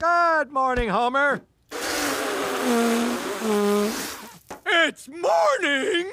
Good morning, Homer. It's morning!